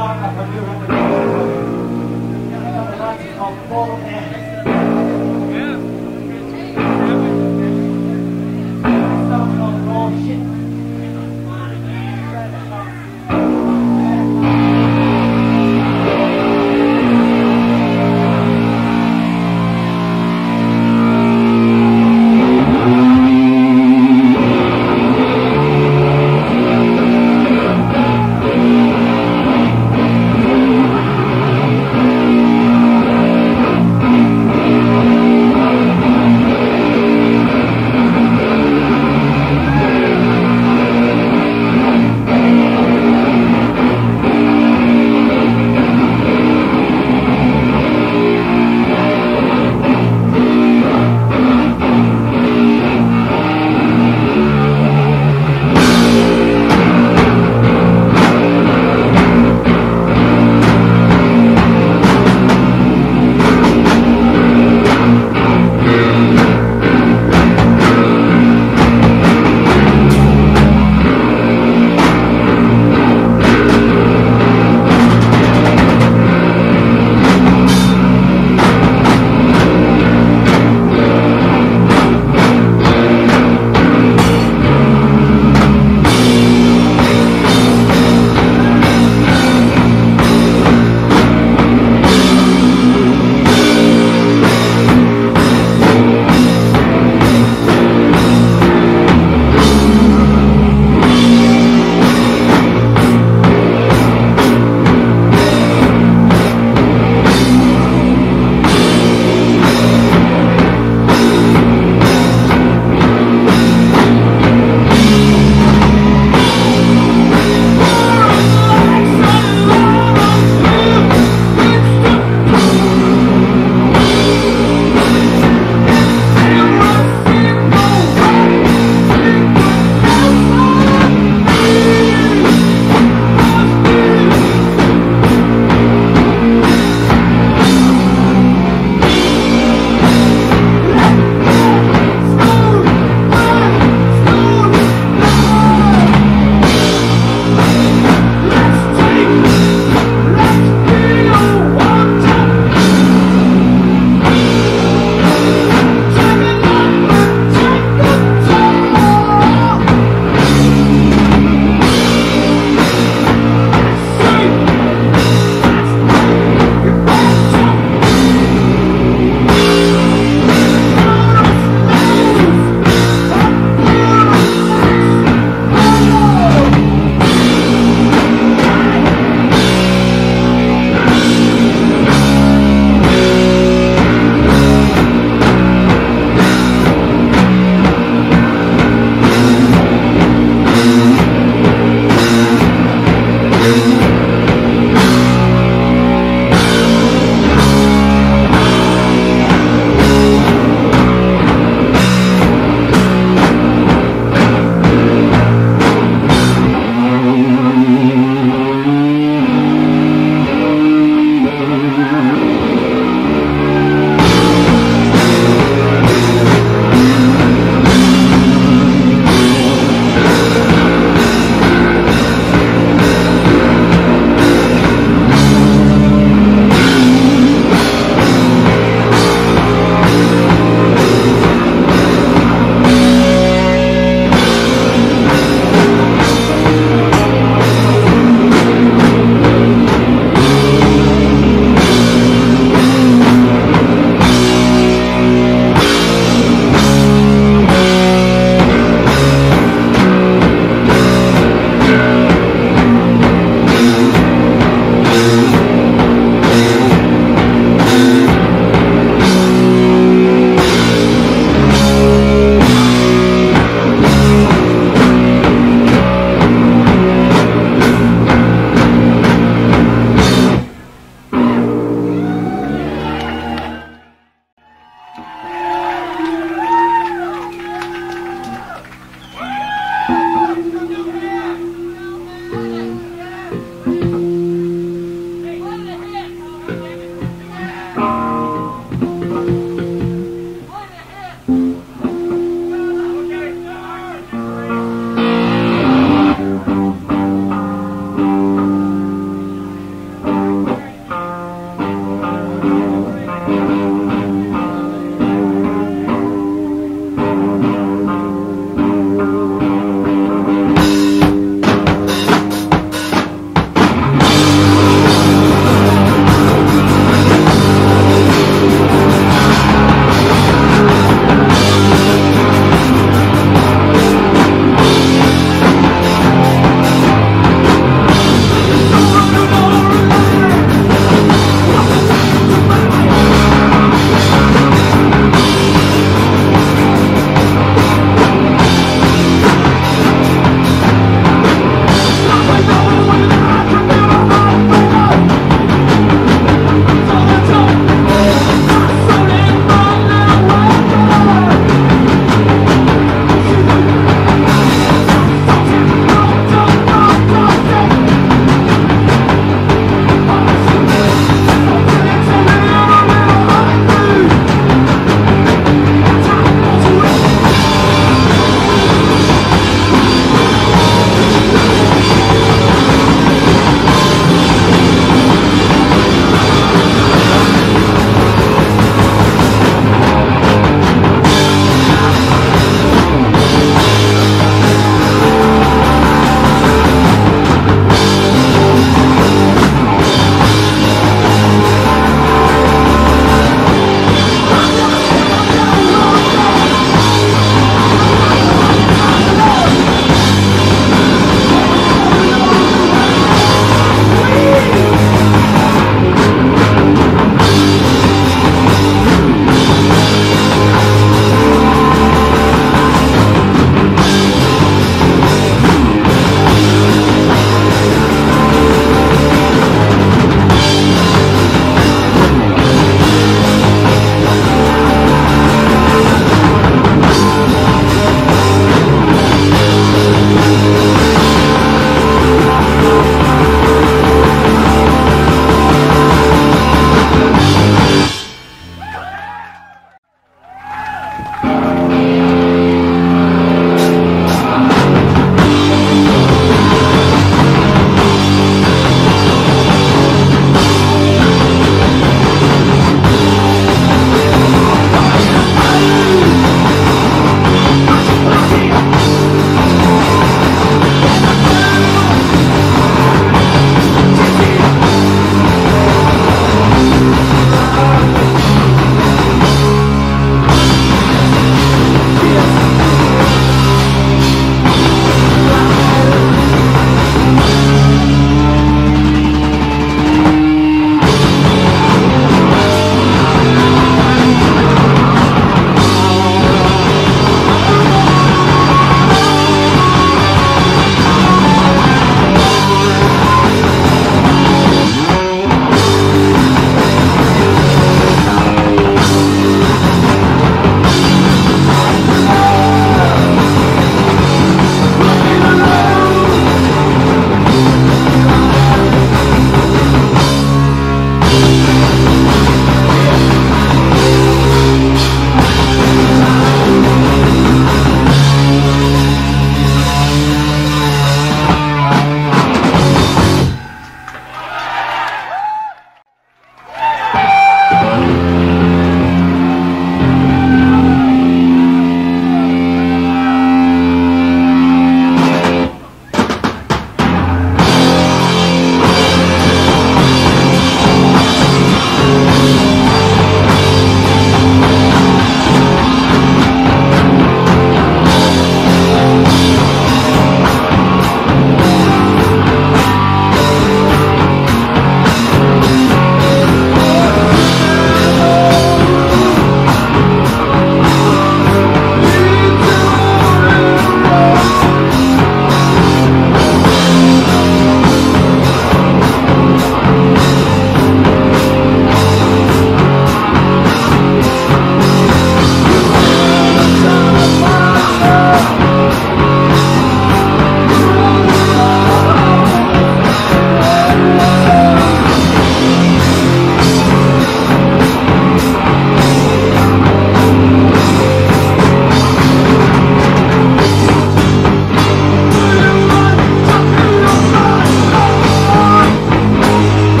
I'm a few hundred of full.